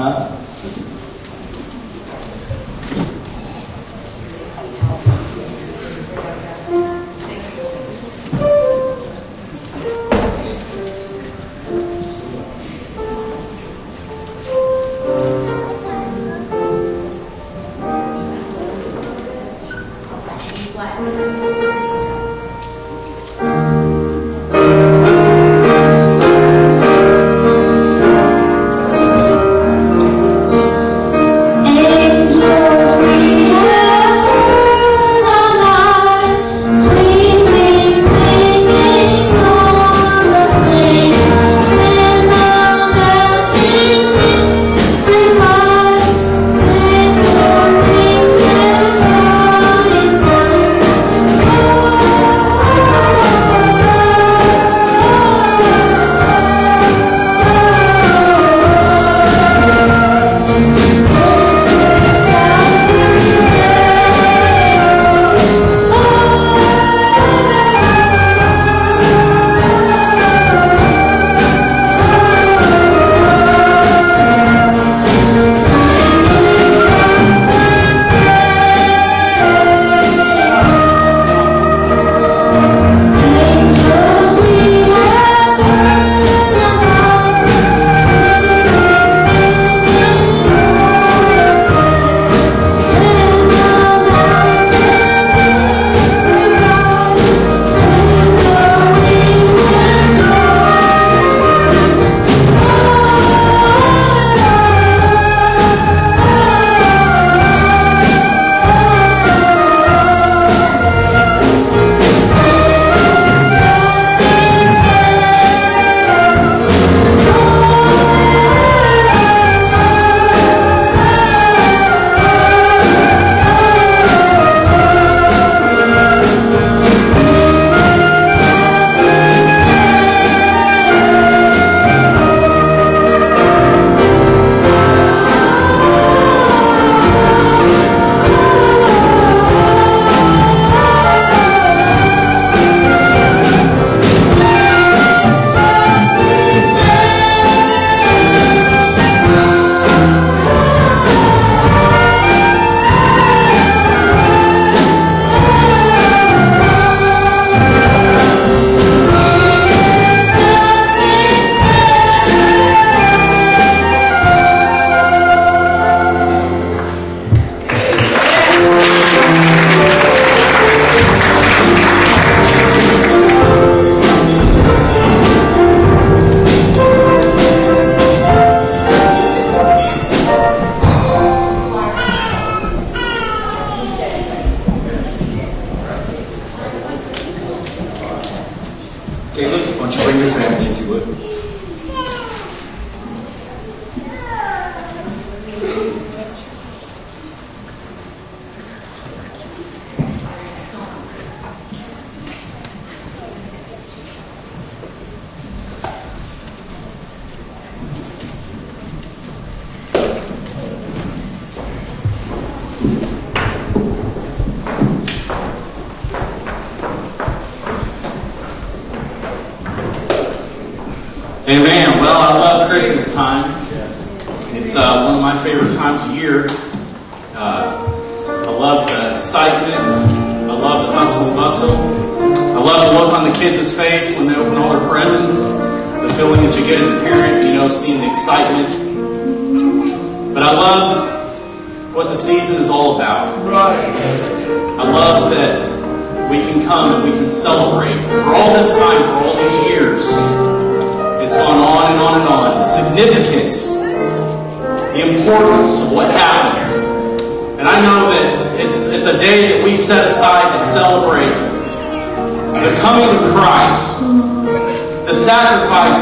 啊？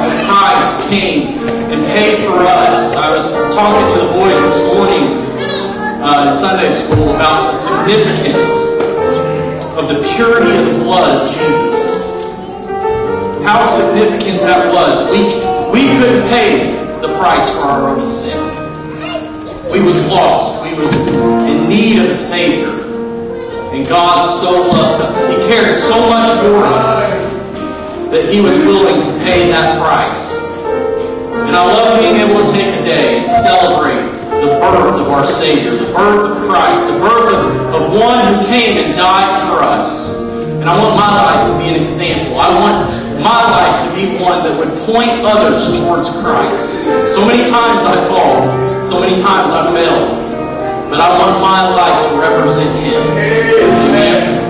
That Christ came and paid for us. I was talking to the boys this morning uh, in Sunday school about the significance of the purity of the blood of Jesus. How significant that was. We, we couldn't pay the price for our own sin. We was lost. We was in need of a Savior. And God so loved us. He cared so much for us that He was willing to pay that price. And I love being able to take a day and celebrate the birth of our Savior, the birth of Christ, the birth of, of one who came and died for us. And I want my life to be an example. I want my life to be one that would point others towards Christ. So many times I fall, so many times I fail, but I want my life to represent Him. Amen.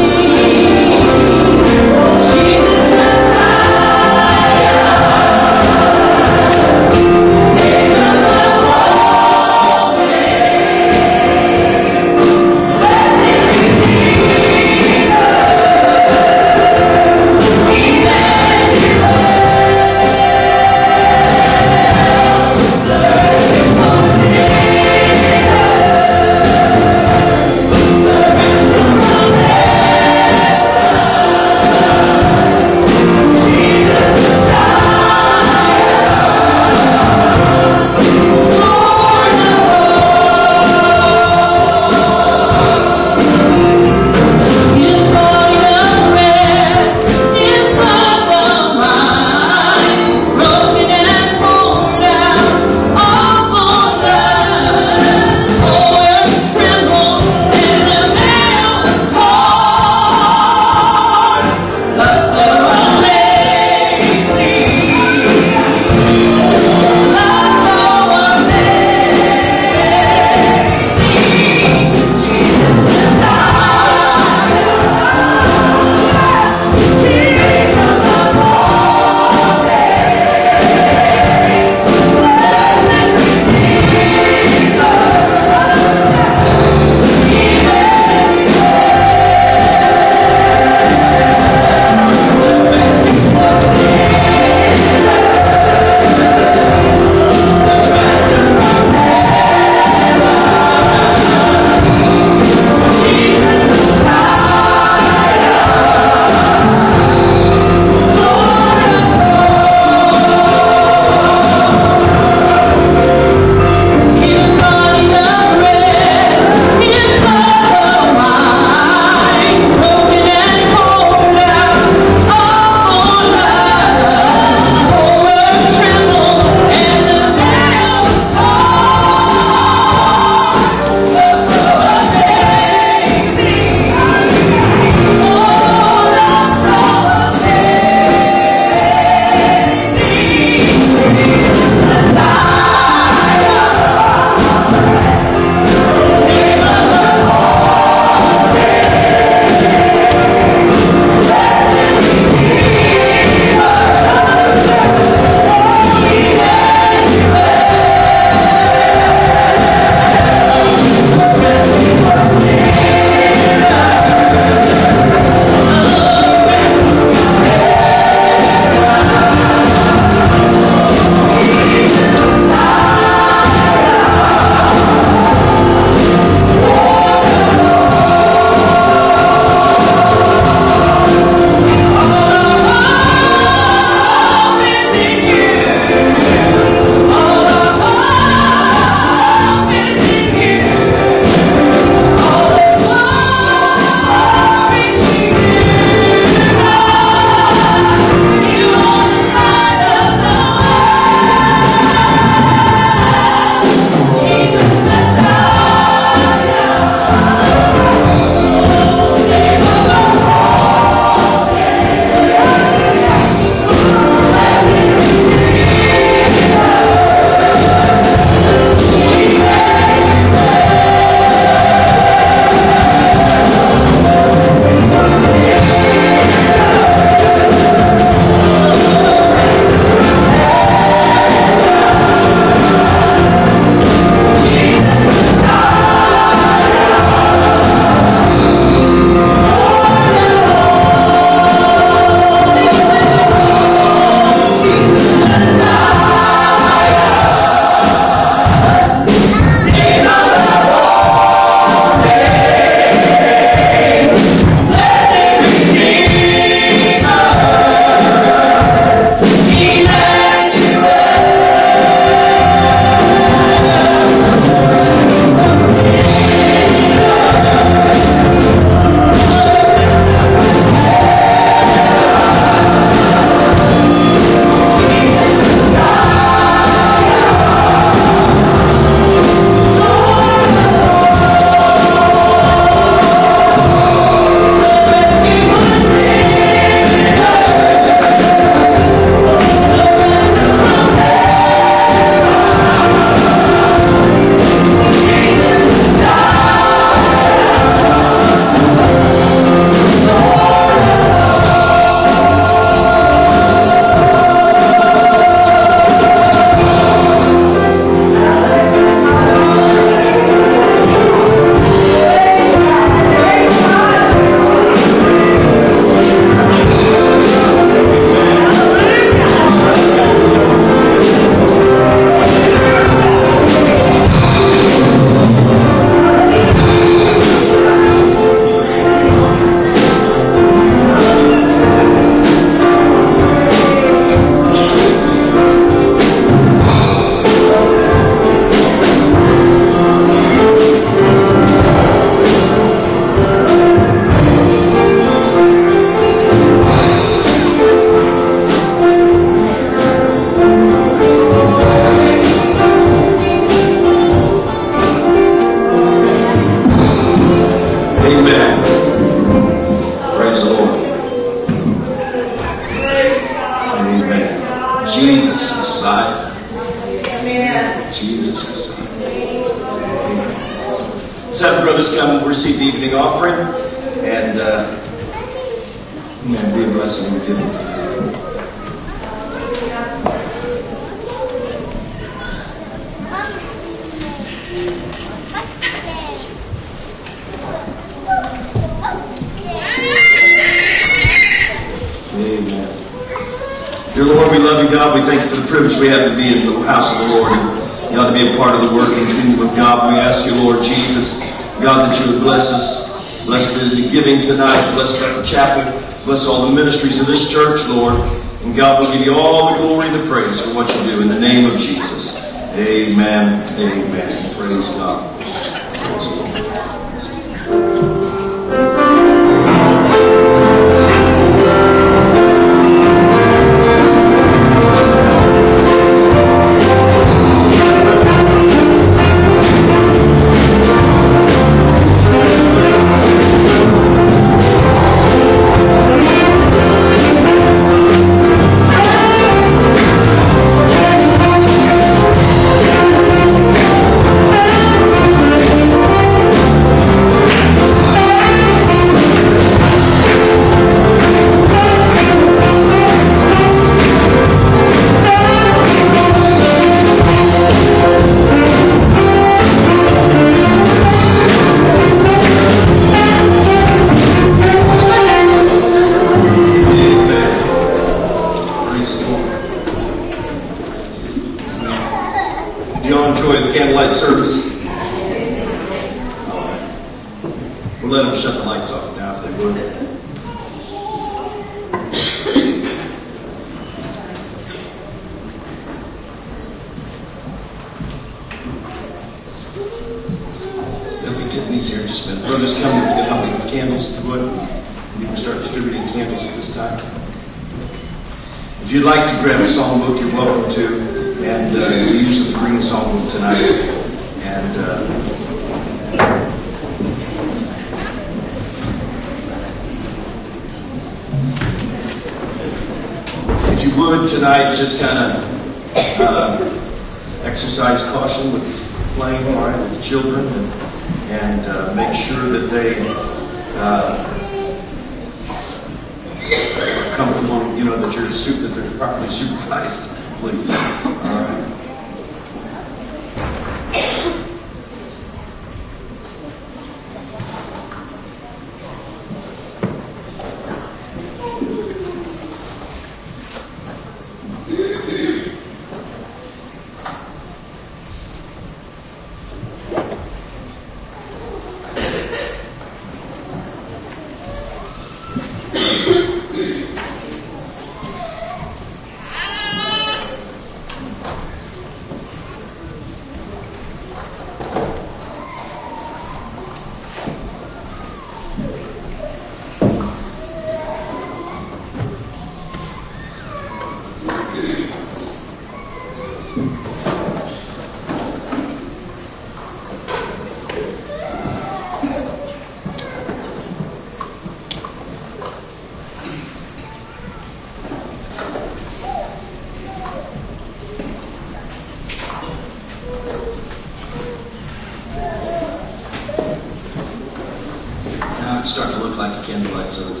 A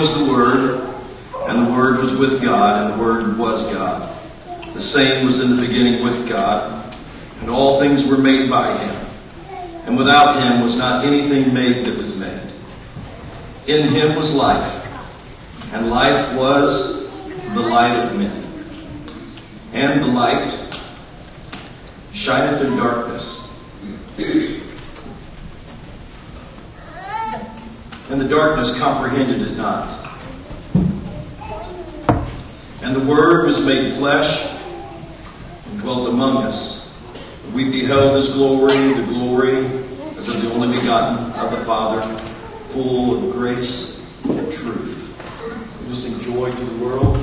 was the Word, and the Word was with God, and the Word was God. The same was in the beginning with God, and all things were made by him. And without him was not anything made that was made. In him was life, and life was the light of men. And the light shineth in darkness. And the darkness comprehended it not. And the Word was made flesh and dwelt among us. We beheld His glory, the glory as of the only begotten of the Father, full of grace and truth. Just enjoy to the world,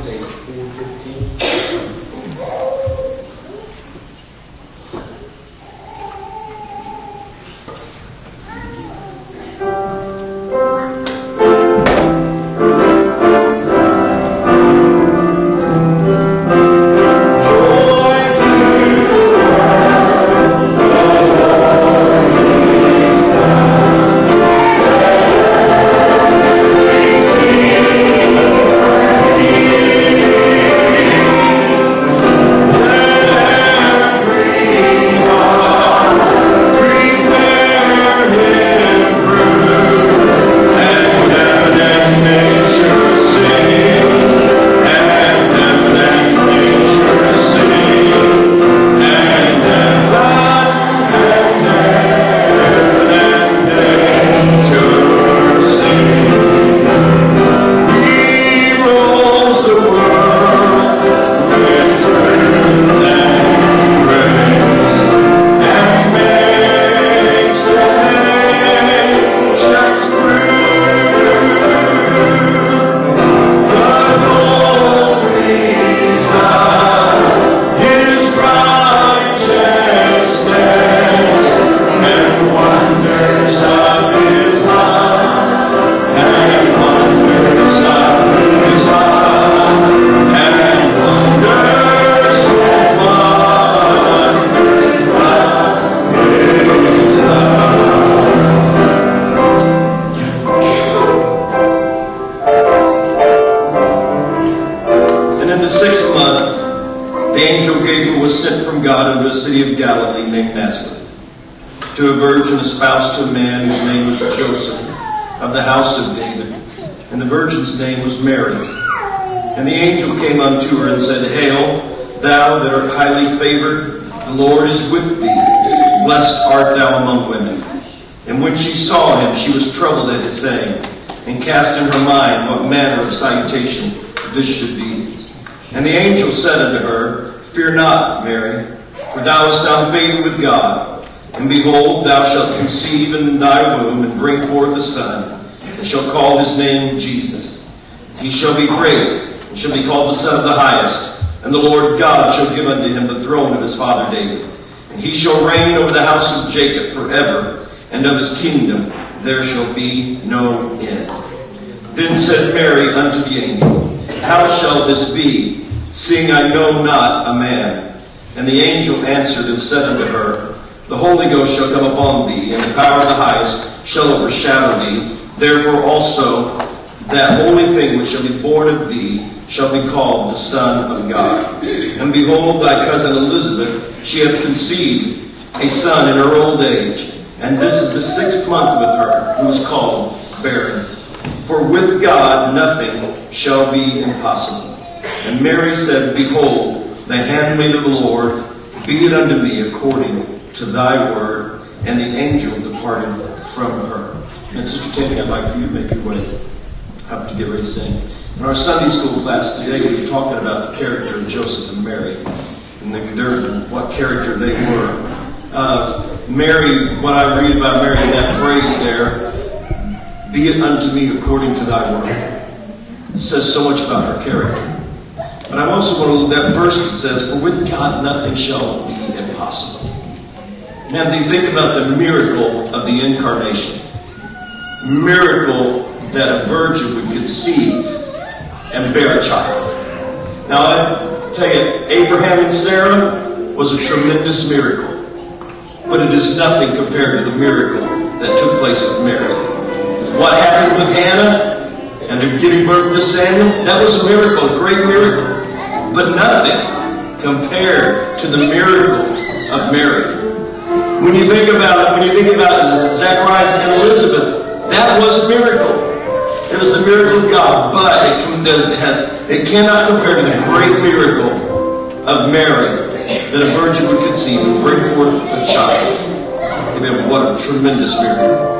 virgin espoused to a man whose name was Joseph, of the house of David, and the virgin's name was Mary. And the angel came unto her and said, Hail, thou that art highly favored, the Lord is with thee. Blessed art thou among women. And when she saw him, she was troubled at his saying, and cast in her mind what manner of salutation this should be. And the angel said unto her, Fear not, Mary, for thou hast found favor with God. And behold, thou shalt conceive in thy womb and bring forth a son, and shall call his name Jesus. He shall be great, and shall be called the Son of the Highest. And the Lord God shall give unto him the throne of his father David. And he shall reign over the house of Jacob forever, and of his kingdom there shall be no end. Then said Mary unto the angel, How shall this be, seeing I know not a man? And the angel answered and said unto her, The Holy Ghost shall come upon thee, and the power of the highest shall overshadow thee. Therefore also that holy thing which shall be born of thee shall be called the Son of God. And behold, thy cousin Elizabeth, she hath conceived a son in her old age, and this is the sixth month with her, who is called barren. For with God nothing shall be impossible. And Mary said, Behold, the handmaid of the Lord, be it unto me according to thy word. And the angel departed from her. And Sister Tammy, I'd like for you to make your way up to get ready to sing. In our Sunday school class today, we were talking about the character of Joseph and Mary, and the, their, what character they were. Uh, Mary, what I read about Mary that phrase there, be it unto me according to thy word. Says so much about her character. But I also want to look at that verse that says, For with God nothing shall be impossible. Now, do you think about the miracle of the incarnation? Miracle that a virgin would conceive and bear a child. Now, I tell you, Abraham and Sarah was a tremendous miracle. But it is nothing compared to the miracle that took place with Mary. What happened with Hannah and her giving birth to Samuel? That was a miracle, a great miracle. But nothing compared to the miracle of Mary. When you think about it, when you think about Zacharias and Elizabeth, that was a miracle. It was the miracle of God, but it, can, does, it has it cannot compare to the great miracle of Mary that a virgin would conceive and bring forth a child. Amen. What a tremendous miracle.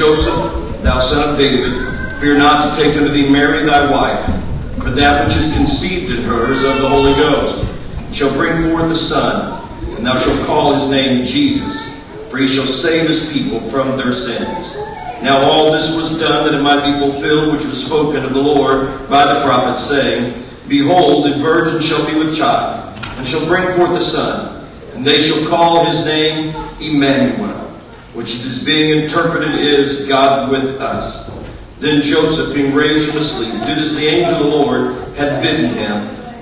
Joseph, thou son of David, fear not to take unto thee Mary thy wife, for that which is conceived in her is of the Holy Ghost, and shall bring forth a son, and thou shalt call his name Jesus, for he shall save his people from their sins. Now all this was done that it might be fulfilled which was spoken of the Lord by the prophet, saying, Behold, the virgin shall be with child, and shall bring forth a son, and they shall call his name Emmanuel, which is being interpreted is God with us. Then Joseph, being raised from sleep, did as the angel of the Lord had bidden him,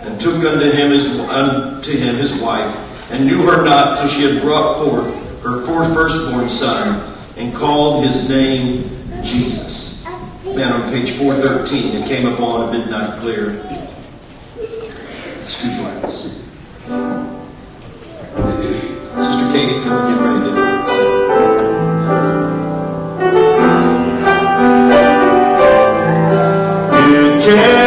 and took unto him his, unto him his wife, and knew her not till she had brought forth her firstborn son, and called his name Jesus. Then on page 413, it came upon a midnight clear. Two flats. Sister Katie, come and get ready to It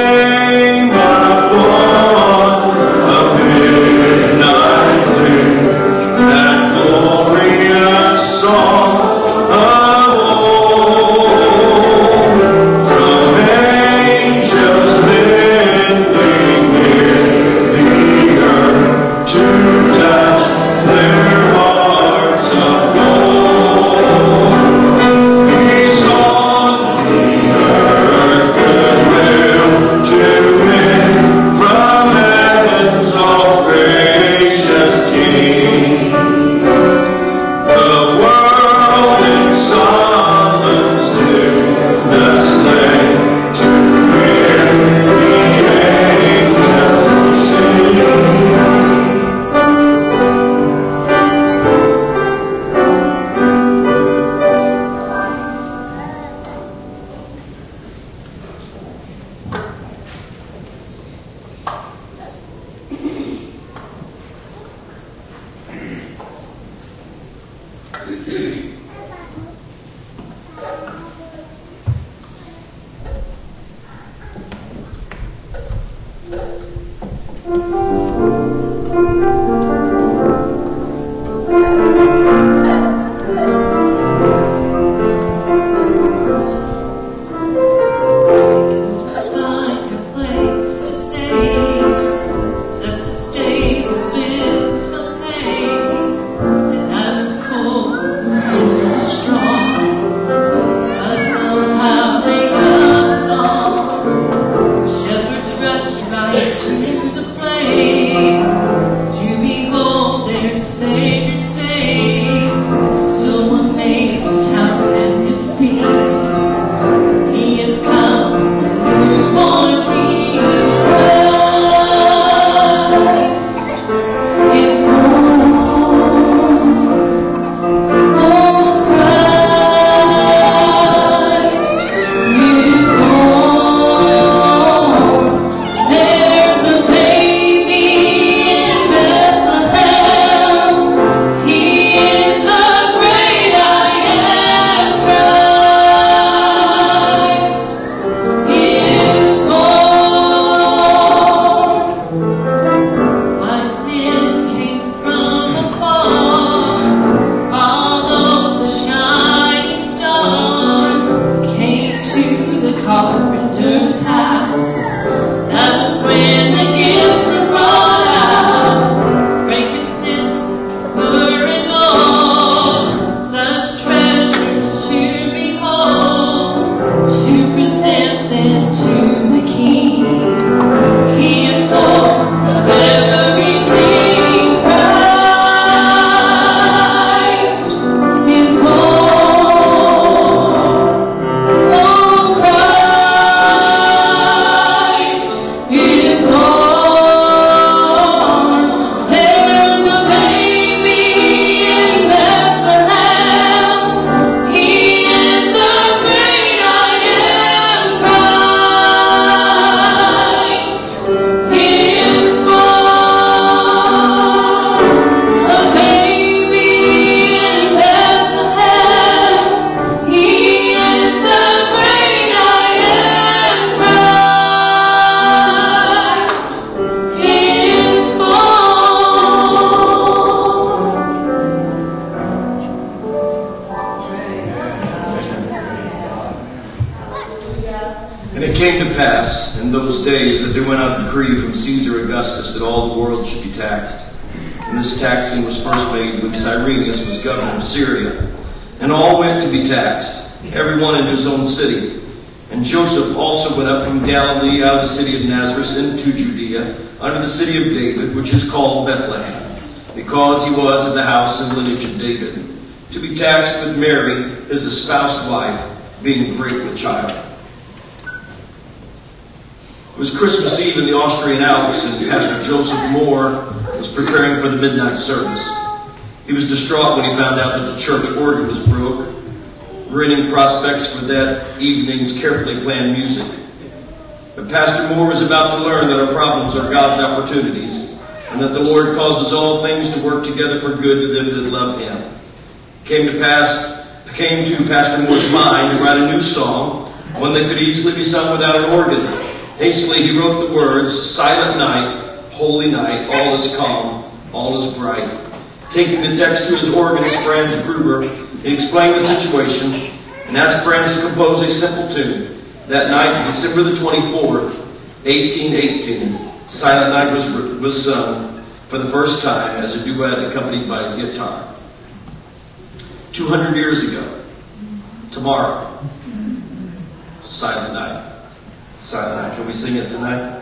his own city. And Joseph also went up from Galilee out of the city of Nazareth into Judea, under the city of David, which is called Bethlehem, because he was of the house and lineage of David, to be taxed with Mary, his espoused wife, being great with child. It was Christmas Eve in the Austrian Alps, and Pastor Joseph Mohr was preparing for the midnight service. He was distraught when he found out that the church organ was broke, ruining prospects for that evening's carefully planned music. But Pastor Mohr was about to learn that our problems are God's opportunities, and that the Lord causes all things to work together for good to them that love Him. It came to pass, came to Pastor Mohr's mind to write a new song, one that could easily be sung without an organ. Hastily he wrote the words, Silent night, holy night, all is calm, all is bright. Taking the text to his organist, Franz Gruber, he explained the situation and asked friends to compose a simple tune. That night, December the 24th, 1818, Silent Night was, was sung for the first time as a duet accompanied by a guitar. 200 years ago, tomorrow, Silent Night. Silent Night. Can we sing it tonight?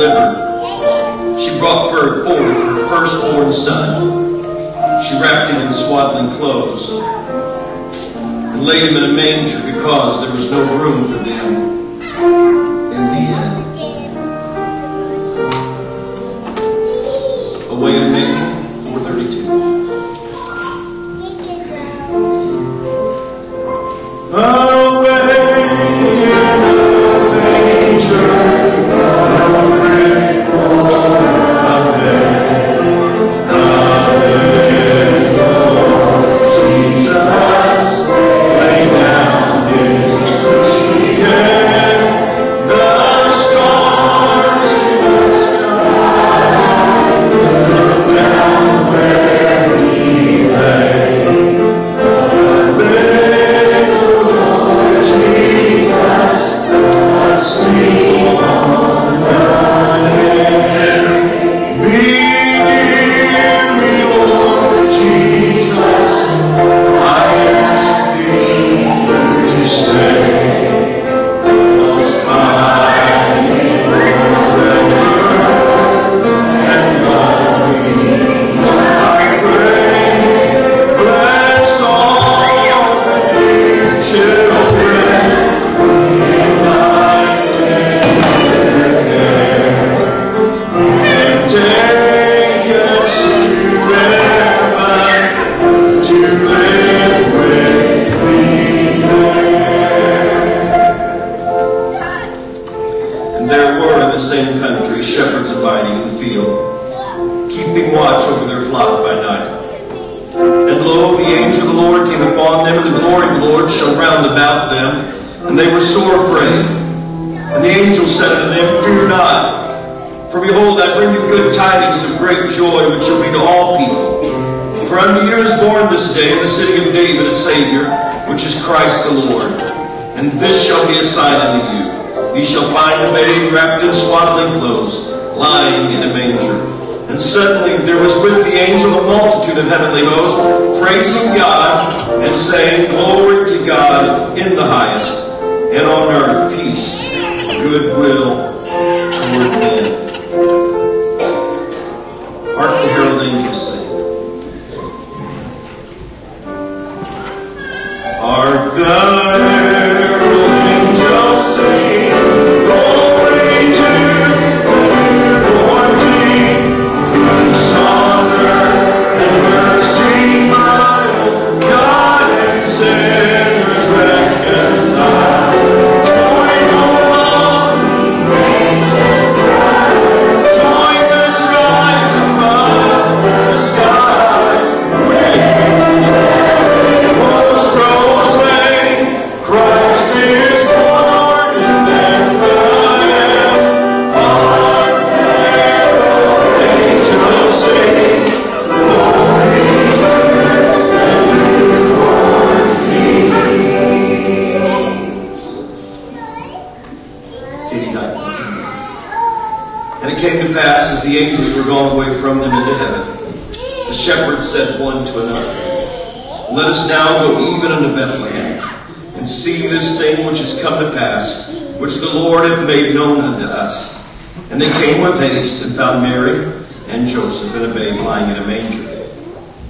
Delivered. She brought forth her firstborn son. She wrapped him in swaddling clothes and laid him in a manger because there was no room for them in the inn. Away of Nahum wrapped in swaddling clothes, lying in a manger. And suddenly there was with the angel a multitude of heavenly hosts, praising God and saying, Glory to God in the highest, and on earth peace, goodwill toward men. Us now go even unto Bethlehem, and see this thing which is come to pass, which the Lord hath made known unto us. And they came with haste and found Mary and Joseph and a babe lying in a manger.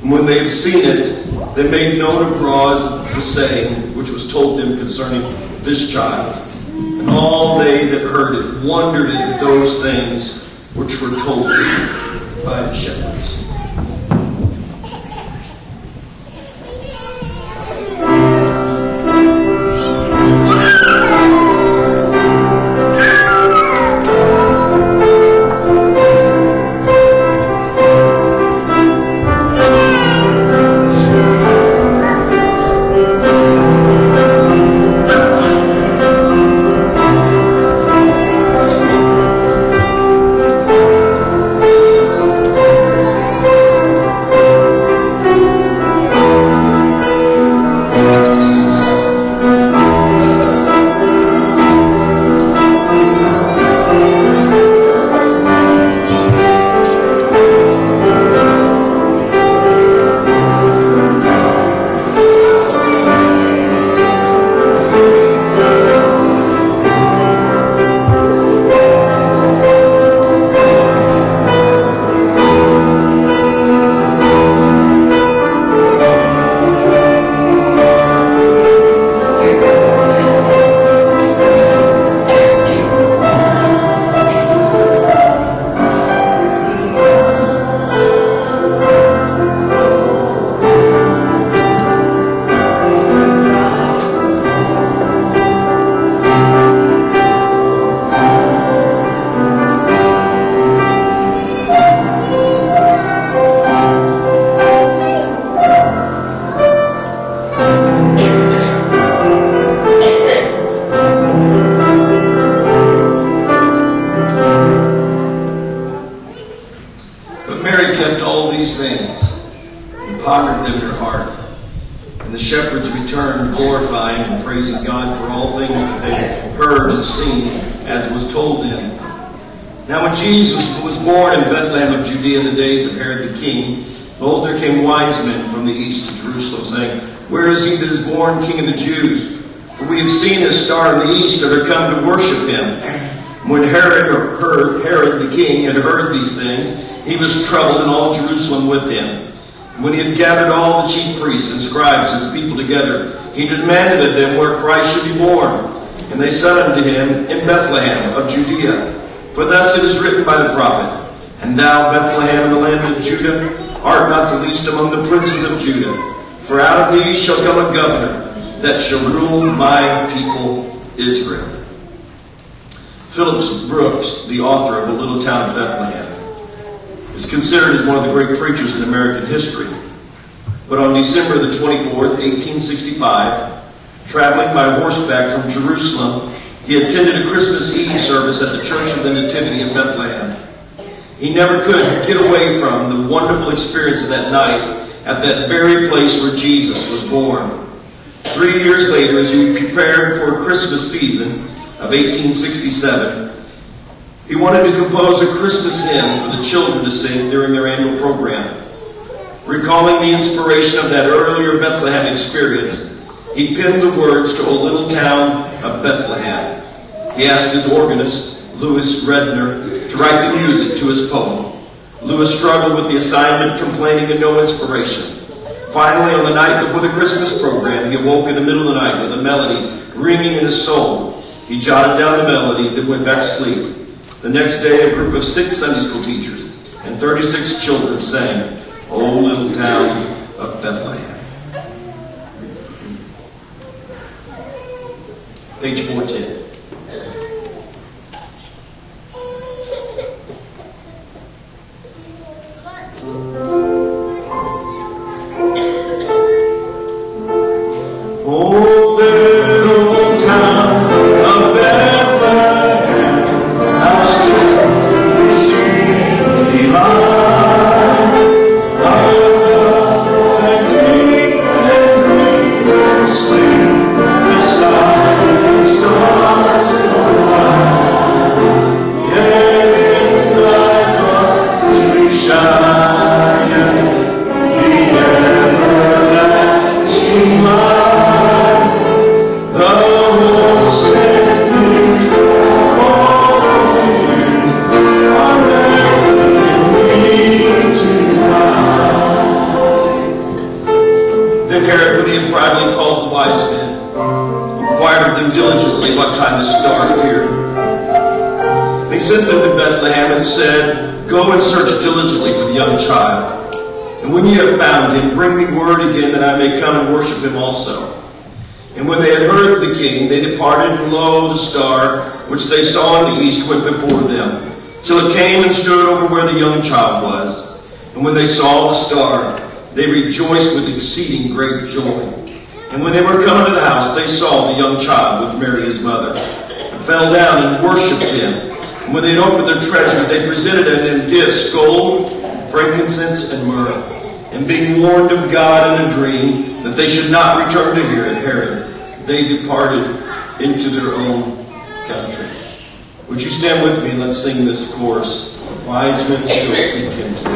And when they had seen it, they made known abroad the saying which was told them concerning this child. And all they that heard it wondered at those things which were told by the shepherds. Was troubled, and all Jerusalem with him. When he had gathered all the chief priests and scribes and the people together, he demanded of them where Christ should be born. And they said unto him, In Bethlehem of Judea. For thus it is written by the prophet, And thou, Bethlehem, in the land of Judah, art not the least among the princes of Judah. For out of thee shall come a governor that shall rule my people Israel. Phillips Brooks, the author of A Little Town of Bethlehem, is considered as one of the great preachers in American history. But on December the 24th, 1865, traveling by horseback from Jerusalem, he attended a Christmas Eve service at the Church of the Nativity in Bethlehem. He never could get away from the wonderful experience of that night at that very place where Jesus was born. Three years later, as he prepared for Christmas season of 1867, he wanted to compose a Christmas hymn for the children to sing during their annual program. Recalling the inspiration of that earlier Bethlehem experience, he penned the words to O Little Town of Bethlehem. He asked his organist, Louis Redner, to write the music to his poem. Louis struggled with the assignment, complaining of no inspiration. Finally, on the night before the Christmas program, he awoke in the middle of the night with a melody ringing in his soul. He jotted down the melody, then went back to sleep. The next day, a group of six Sunday school teachers and 36 children sang, O Little Town of Bethlehem. Page 410. Inquired of them diligently what time the star appeared. They sent them to Bethlehem and said, Go and search diligently for the young child. And when ye have found him, bring me word again that I may come and worship him also. And when they had heard the king, they departed, and lo, the star, which they saw in the east, went before them, till it came and stood over where the young child was. And when they saw the star, they rejoiced with exceeding great joy. And when they were come into the house, they saw the young child with Mary his mother, and fell down and worshipped him. And when they had opened their treasures, they presented unto him gifts, gold, frankincense, and myrrh. And being warned of God in a dream that they should not return to Herod, they departed into their own country. Would you stand with me and let's sing this chorus? Wise men still seek him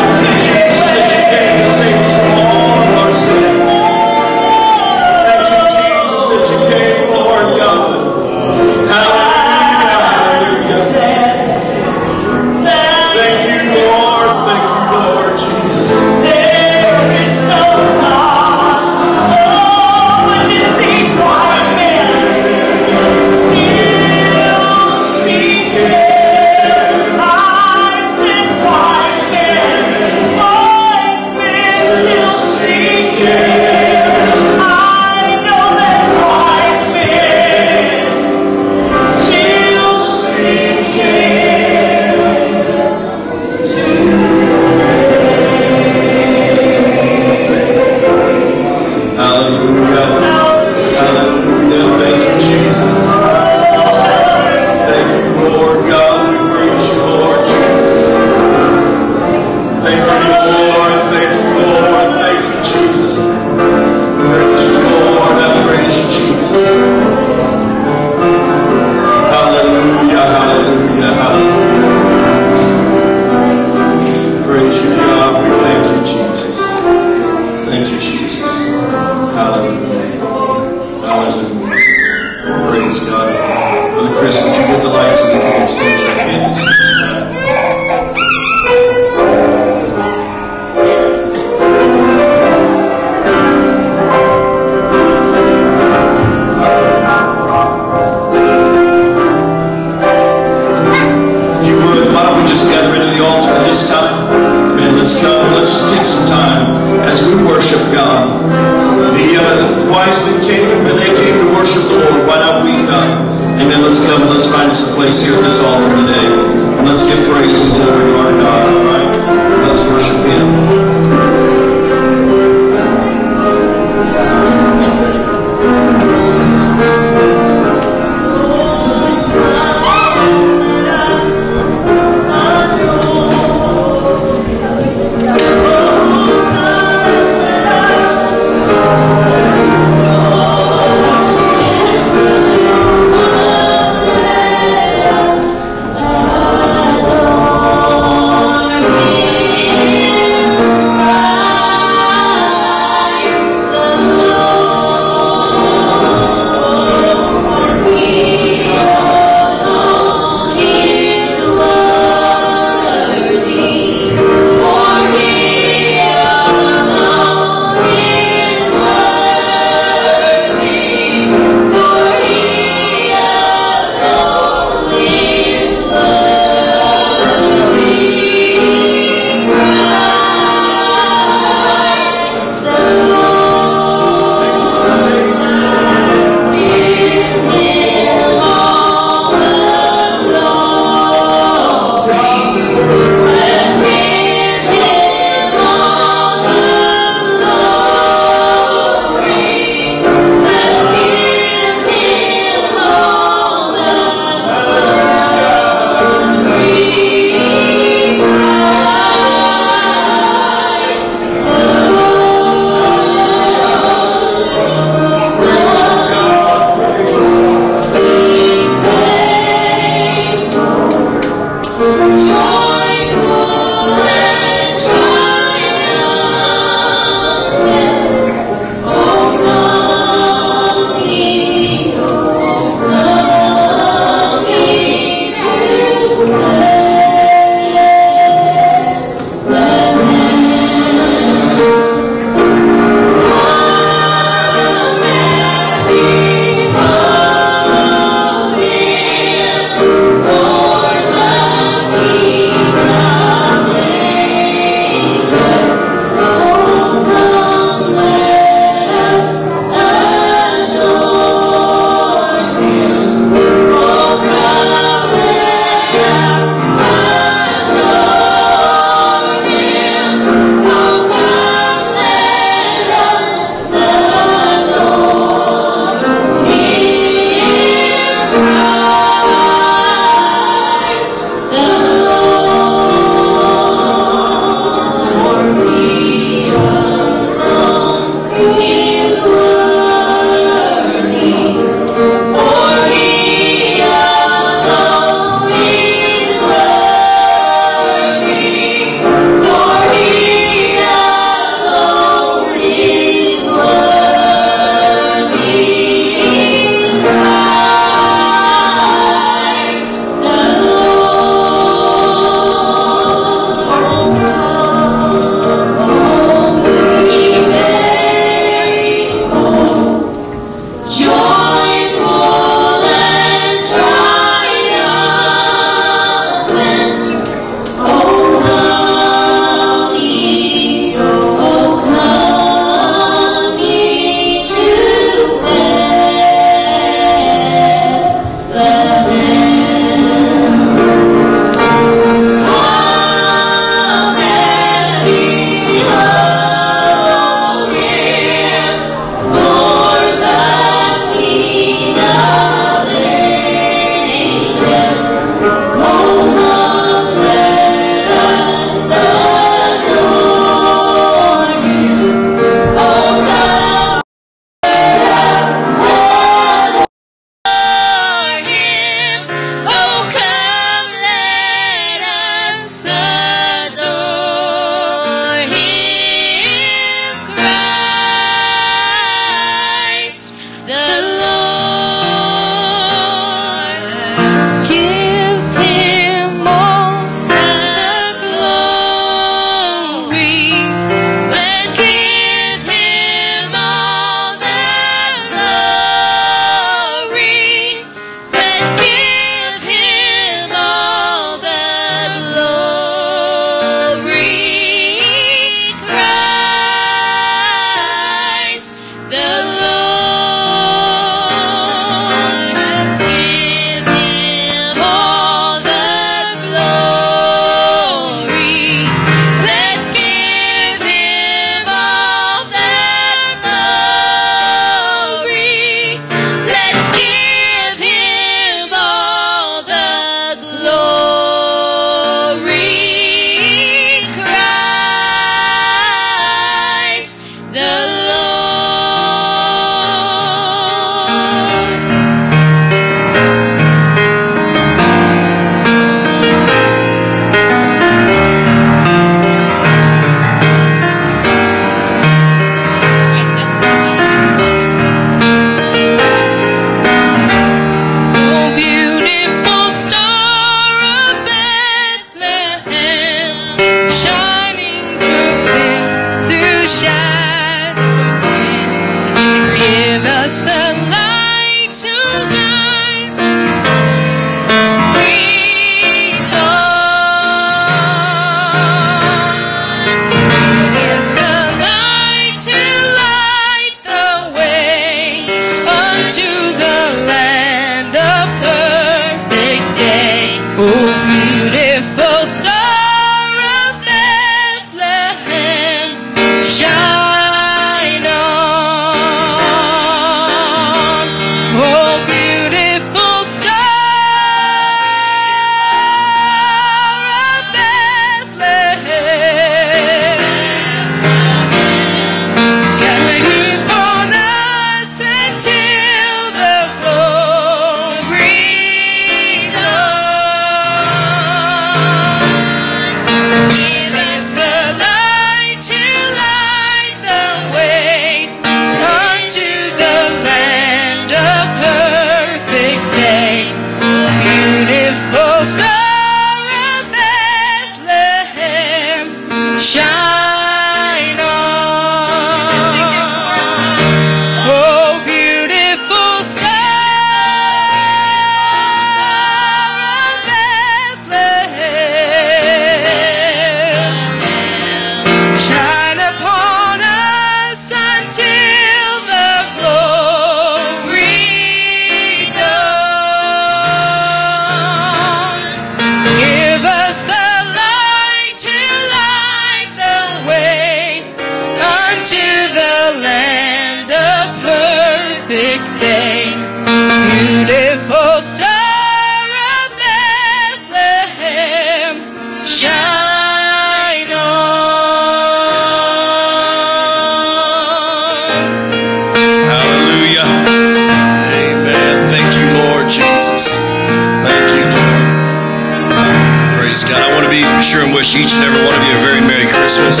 be sure and wish each and every one of you a very Merry Christmas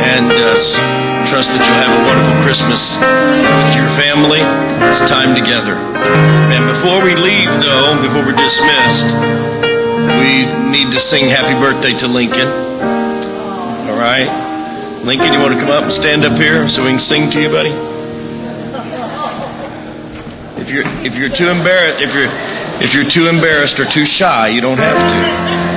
and uh, trust that you'll have a wonderful Christmas with your family. This time together. And before we leave, though, before we're dismissed, we need to sing Happy Birthday to Lincoln. All right? Lincoln, you want to come up and stand up here so we can sing to you, buddy? If you're if you're too embarrassed if you're if you're too embarrassed or too shy, you don't have to.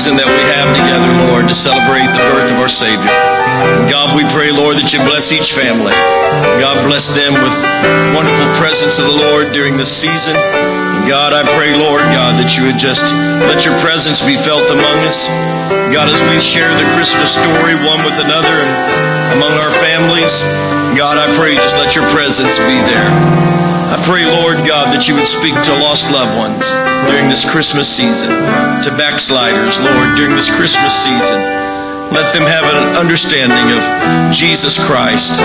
Season that we have together, Lord, to celebrate the birth of our Savior. God, we pray, Lord, that you bless each family. God, bless them with wonderful presence of the Lord during this season. God, I pray, Lord, God, that you would just let your presence be felt among us. God, as we share the Christmas story one with another and among our families, God, I pray just let your presence be there. I pray, Lord God, that you would speak to lost loved ones during this Christmas season, to backsliders, Lord, during this Christmas season. Let them have an understanding of Jesus Christ.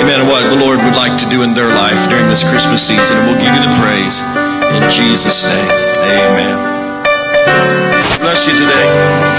Amen. And what the Lord would like to do in their life during this Christmas season. And we'll give you the praise in Jesus' name. Amen. Bless you today.